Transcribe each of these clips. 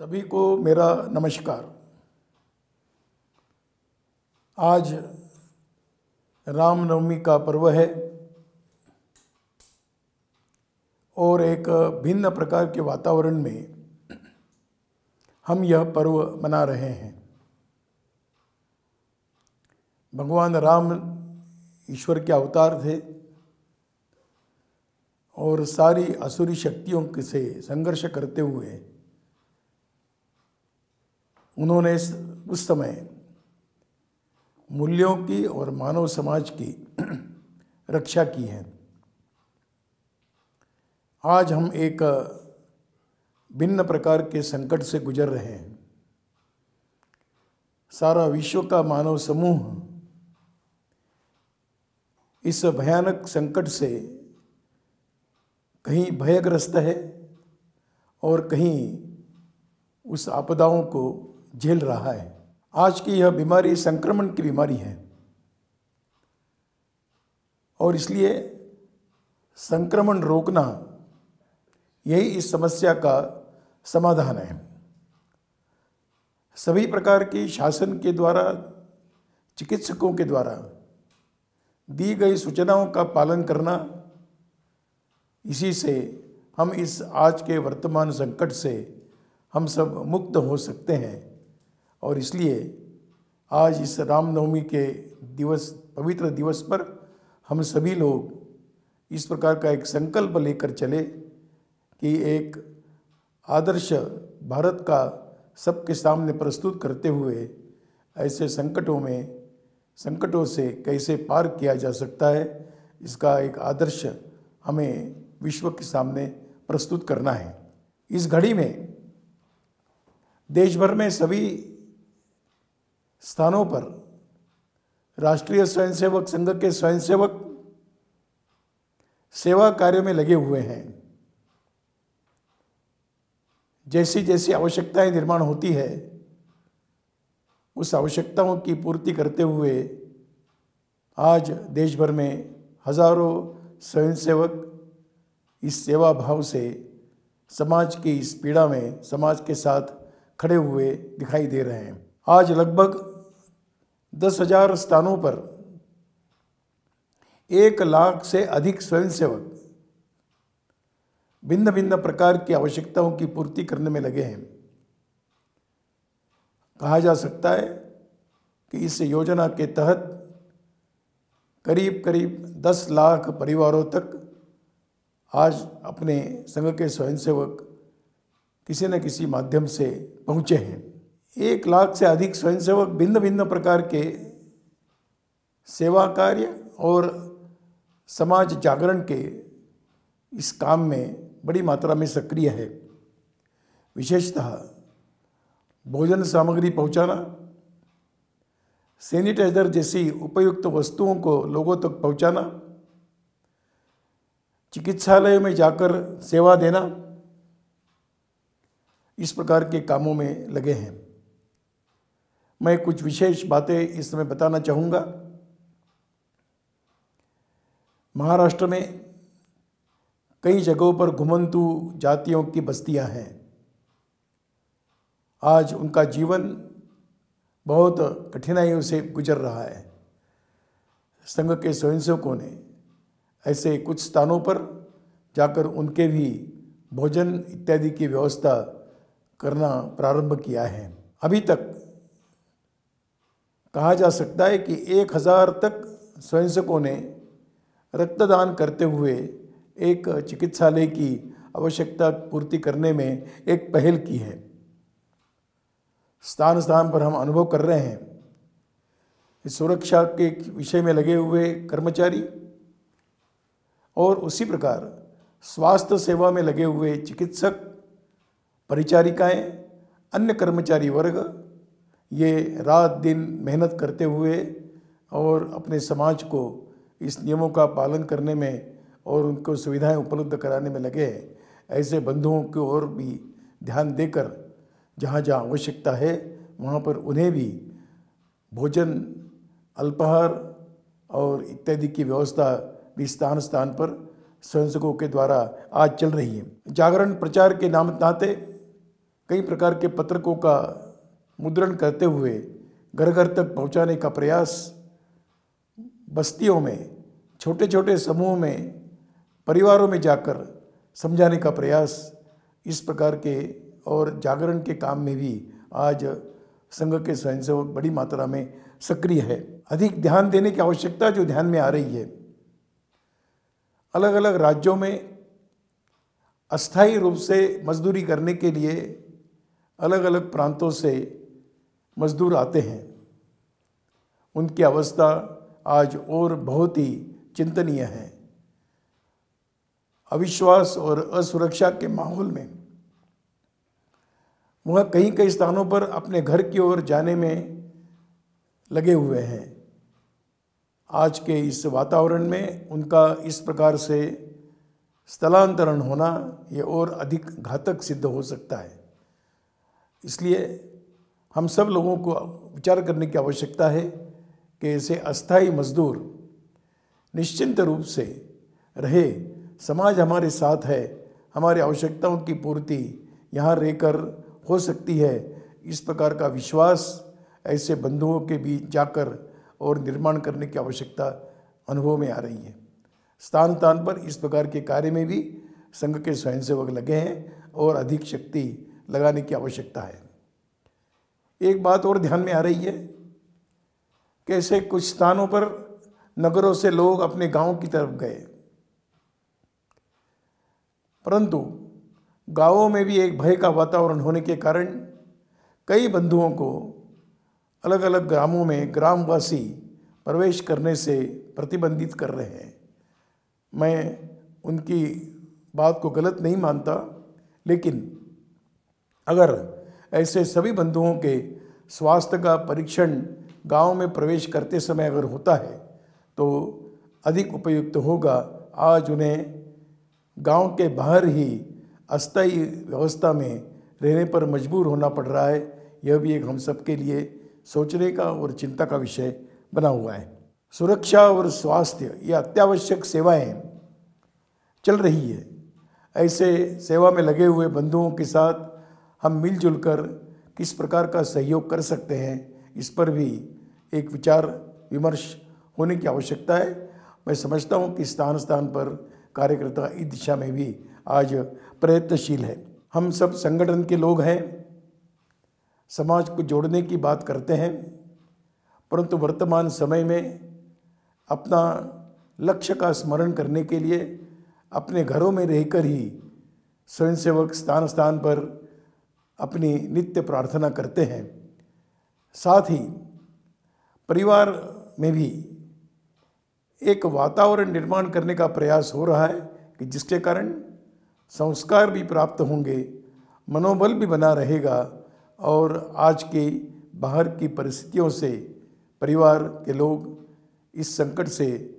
सभी को मेरा नमस्कार। आज रामनवमी का पर्व है और एक भिन्न प्रकार के वातावरण में हम यह पर्व मना रहे हैं। भगवान राम ईश्वर के अवतार थे और सारी असुरी शक्तियों से संघर्ष करते हुए उन्होंने उस समय मूल्यों की और मानव समाज की रक्षा की है। आज हम एक भिन्न प्रकार के संकट से गुजर रहे हैं। सारा विश्व का मानव समूह इस भयानक संकट से कहीं भयग्रस्त है और कहीं उस आपदाओं को झेल रहा है। आज की यह बीमारी, संक्रमण की बीमारी है। और इसलिए संक्रमण रोकना यही इस समस्या का समाधान है। सभी प्रकार की शासन के द्वारा, चिकित्सकों के द्वारा दी गई सूचनाओं का पालन करना, इसी से हम इस आज के वर्तमान संकट से हम सब मुक्त हो सकते हैं। और इसलिए आज इस रामनवमी के दिवस, पवित्र दिवस पर हम सभी लोग इस प्रकार का एक संकल्प लेकर चले कि एक आदर्श भारत का सबके सामने प्रस्तुत करते हुए ऐसे संकटों में, संकटों से कैसे पार किया जा सकता है, इसका एक आदर्श हमें विश्व के सामने प्रस्तुत करना है। इस घड़ी में देश भर में सभी स्थानों पर राष्ट्रीय स्वयंसेवक, संघ के स्वयंसेवक सेवा कार्य में लगे हुए हैं। जैसी जैसी आवश्यकताएँ निर्माण होती है, उस आवश्यकताओं की पूर्ति करते हुए आज देश भर में हज़ारों स्वयंसेवक इस सेवा भाव से समाज की इस पीड़ा में, समाज के साथ खड़े हुए दिखाई दे रहे हैं। आज लगभग दस हज़ार स्थानों पर एक लाख से अधिक स्वयंसेवक भिन्न भिन्न प्रकार की आवश्यकताओं की पूर्ति करने में लगे हैं। कहा जा सकता है कि इस योजना के तहत करीब करीब दस लाख परिवारों तक आज अपने संघ के स्वयंसेवक किसी न किसी माध्यम से पहुँचे हैं। एक लाख से अधिक स्वयंसेवक भिन्न भिन्न प्रकार के सेवा कार्य और समाज जागरण के इस काम में बड़ी मात्रा में सक्रिय है। विशेषतः भोजन सामग्री पहुंचाना, सैनिटाइजर जैसी उपयुक्त वस्तुओं को लोगों तक पहुंचाना, चिकित्सालय में जाकर सेवा देना इस प्रकार के कामों में लगे हैं। मैं कुछ विशेष बातें इस समय बताना चाहूँगा। महाराष्ट्र में कई जगहों पर घुमंतु जातियों की बस्तियाँ हैं। आज उनका जीवन बहुत कठिनाइयों से गुजर रहा है। संघ के स्वयंसेवकों ने ऐसे कुछ स्थानों पर जाकर उनके भी भोजन इत्यादि की व्यवस्था करना प्रारंभ किया है। अभी तक कहा जा सकता है कि एक हज़ार तक स्वयंसेवकों ने रक्तदान करते हुए एक चिकित्सालय की आवश्यकता पूर्ति करने में एक पहल की है। स्थान स्थान पर हम अनुभव कर रहे हैं। इस सुरक्षा के विषय में लगे हुए कर्मचारी और उसी प्रकार स्वास्थ्य सेवा में लगे हुए चिकित्सक, परिचारिकाएँ, अन्य कर्मचारी वर्ग ये रात दिन मेहनत करते हुए और अपने समाज को इस नियमों का पालन करने में और उनको सुविधाएँ उपलब्ध कराने में लगे हैं। ऐसे बंधुओं की ओर भी ध्यान देकर जहाँ जहाँ आवश्यकता है, वहाँ पर उन्हें भी भोजन, अल्पाहार और इत्यादि की व्यवस्था भी स्थान स्थान पर स्वयंसेवकों के द्वारा आज चल रही है। जागरण प्रचार के नाम नाते कई प्रकार के पत्रकों का मुद्रण करते हुए घर घर तक पहुँचाने का प्रयास बस्तियों में छोटे छोटे समूह में, परिवारों में जाकर समझाने का प्रयास इस प्रकार के और जागरण के काम में भी आज संघ के स्वयंसेवक बड़ी मात्रा में सक्रिय है। अधिक ध्यान देने की आवश्यकता जो ध्यान में आ रही है। अलग अलग राज्यों में अस्थायी रूप से मजदूरी करने के लिए अलग अलग प्रांतों से मजदूर आते हैं। उनकी अवस्था आज और बहुत ही चिंतनीय है। अविश्वास और असुरक्षा के माहौल में वह कई कई स्थानों पर अपने घर की ओर जाने में लगे हुए हैं। आज के इस वातावरण में उनका इस प्रकार से स्थलांतरण होना ये और अधिक घातक सिद्ध हो सकता है। इसलिए हम सब लोगों को विचार करने की आवश्यकता है कि ऐसे अस्थाई मजदूर निश्चिंत रूप से रहे। समाज हमारे साथ है, हमारी आवश्यकताओं की पूर्ति यहाँ रहकर हो सकती है। इस प्रकार का विश्वास ऐसे बंधुओं के बीच जाकर और निर्माण करने की आवश्यकता अनुभव में आ रही है। स्थान स्थान पर इस प्रकार के कार्य में भी संघ के स्वयंसेवक लगे हैं और अधिक शक्ति लगाने की आवश्यकता है। एक बात और ध्यान में आ रही है कैसे कुछ स्थानों पर नगरों से लोग अपने गाँव की तरफ़ गए। परंतु गाँवों में भी एक भय का वातावरण होने के कारण कई बंधुओं को अलग अलग ग्रामों में ग्रामवासी प्रवेश करने से प्रतिबंधित कर रहे हैं। मैं उनकी बात को गलत नहीं मानता, लेकिन अगर ऐसे सभी बंधुओं के स्वास्थ्य का परीक्षण गाँव में प्रवेश करते समय अगर होता है तो अधिक उपयुक्त होगा। आज उन्हें गाँव के बाहर ही अस्थायी व्यवस्था में रहने पर मजबूर होना पड़ रहा है। यह भी एक हम सब के लिए सोचने का और चिंता का विषय बना हुआ है। सुरक्षा और स्वास्थ्य, ये अत्यावश्यक सेवाएँ चल रही है। ऐसे सेवा में लगे हुए बंधुओं के साथ हम मिलजुल कर किस प्रकार का सहयोग कर सकते हैं, इस पर भी एक विचार, विमर्श होने की आवश्यकता है। मैं समझता हूँ कि स्थान स्थान पर कार्यकर्ता इस दिशा में भी आज प्रयत्नशील है। हम सब संगठन के लोग हैं, समाज को जोड़ने की बात करते हैं, परंतु वर्तमान समय में अपना लक्ष्य का स्मरण करने के लिए अपने घरों में रहकर ही स्वयंसेवक स्थान स्थान पर अपनी नित्य प्रार्थना करते हैं। साथ ही परिवार में भी एक वातावरण निर्माण करने का प्रयास हो रहा है कि जिसके कारण संस्कार भी प्राप्त होंगे, मनोबल भी बना रहेगा और आज के बाहर की परिस्थितियों से परिवार के लोग इस संकट से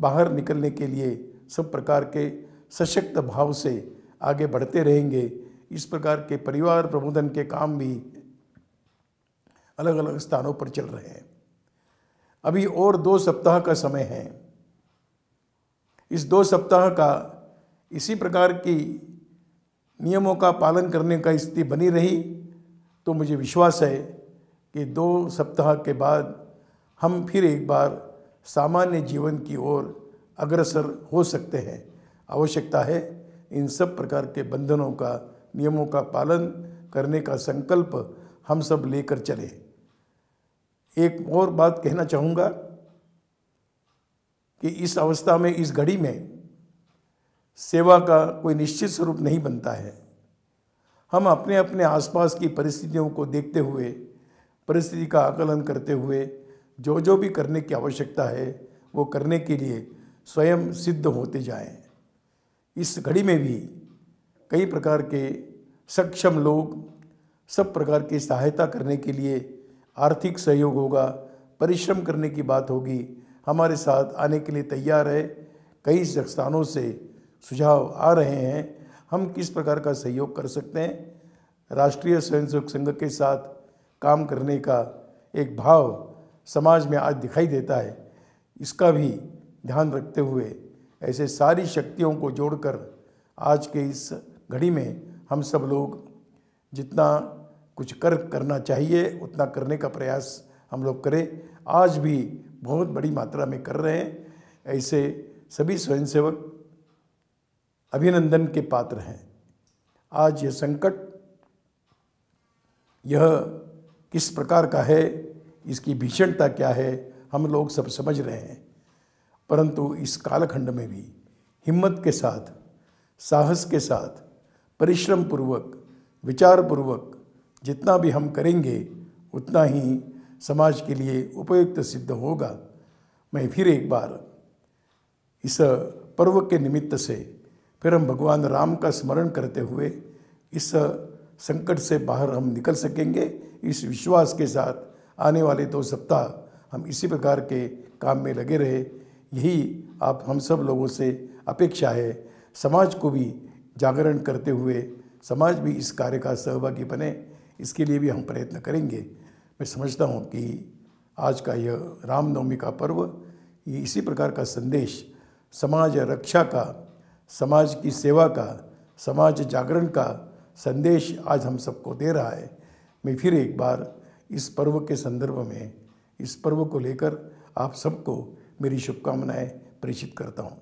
बाहर निकलने के लिए सब प्रकार के सशक्त भाव से आगे बढ़ते रहेंगे। इस प्रकार के परिवार प्रबोधन के काम भी अलग अलग स्थानों पर चल रहे हैं। अभी और दो सप्ताह का समय है। इस दो सप्ताह का इसी प्रकार की नियमों का पालन करने का स्थिति बनी रही तो मुझे विश्वास है कि दो सप्ताह के बाद हम फिर एक बार सामान्य जीवन की ओर अग्रसर हो सकते हैं। आवश्यकता है इन सब प्रकार के बंधनों का नियमों का पालन करने का संकल्प हम सब लेकर चले। एक और बात कहना चाहूँगा कि इस अवस्था में, इस घड़ी में सेवा का कोई निश्चित स्वरूप नहीं बनता है। हम अपने अपने आसपास की परिस्थितियों को देखते हुए, परिस्थिति का आकलन करते हुए जो जो भी करने की आवश्यकता है, वो करने के लिए स्वयं सिद्ध होते जाएँ। इस घड़ी में भी कई प्रकार के सक्षम लोग सब प्रकार की सहायता करने के लिए आर्थिक सहयोग होगा, परिश्रम करने की बात होगी। हमारे साथ आने के लिए तैयार है। कई स्थानों से सुझाव आ रहे हैं। हम किस प्रकार का सहयोग कर सकते हैं? राष्ट्रीय स्वयंसेवक संघ के साथ काम करने का एक भाव समाज में आज दिखाई देता है। इसका भी ध्यान रखते हुए ऐसे सारी शक्तियों को जोड़कर आज के इस घड़ी में हम सब लोग जितना कुछ कर, करना चाहिए, उतना करने का प्रयास हम लोग करें। आज भी बहुत बड़ी मात्रा में कर रहे हैं। ऐसे सभी स्वयंसेवक अभिनंदन के पात्र हैं। आज यह संकट यह किस प्रकार का है, इसकी भीषणता क्या है, हम लोग सब समझ रहे हैं। परंतु इस कालखंड में भी हिम्मत के साथ, साहस के साथ परिश्रम पूर्वक विचार पूर्वक जितना भी हम करेंगे, उतना ही समाज के लिए उपयुक्त सिद्ध होगा। मैं फिर एक बार इस पर्व के निमित्त से फिर हम भगवान राम का स्मरण करते हुए इस संकट से बाहर हम निकल सकेंगे। इस विश्वास के साथ आने वाले दो सप्ताह हम इसी प्रकार के काम में लगे रहे। यही आप हम सब लोगों से अपेक्षा है। समाज को भी जागरण करते हुए समाज भी इस कार्य का सहभागी बने, इसके लिए भी हम प्रयत्न करेंगे। मैं समझता हूँ कि आज का यह रामनवमी का पर्व, ये इसी प्रकार का संदेश समाज रक्षा का, समाज की सेवा का, समाज जागरण का संदेश आज हम सबको दे रहा है। मैं फिर एक बार इस पर्व के संदर्भ में, इस पर्व को लेकर आप सबको मेरी शुभकामनाएँ प्रेषित करता हूँ।